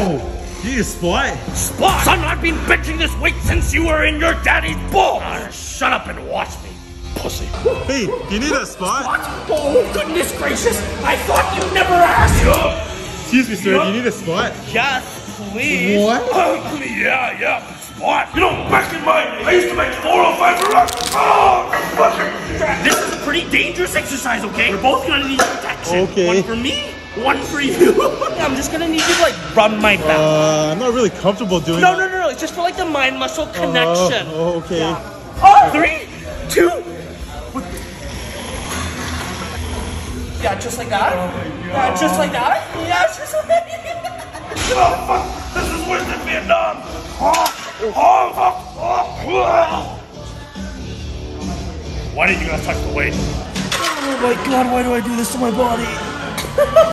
Whoa! You need a spot? Spot! Son, I've been benching this weight since you were in your daddy's balls! Ah, shut up and watch me, pussy. Hey, you need a spot? What? Oh, goodness gracious! I thought you never asked! Excuse me, sir, do you need a spot? Yes, please. What? Uh, yeah, yeah, spot. You know, back in my day, I used to make 405 for rock. Oh, this is a pretty dangerous exercise, okay? We're both gonna need protection. Okay. One for me, one for you. I'm just gonna need you to like rub my back. Uh, I'm not really comfortable doing no, that. no, no, no. It's just for like the mind muscle connection. Oh, oh, okay. Oh, three, two. Yeah, just like that. yeah, just like that. Yeah, just like that. oh, fuck. This is worse than Vietnam. Oh, oh, oh, Why didn't you guys touch the weight? Oh my god, why do I do this to my body?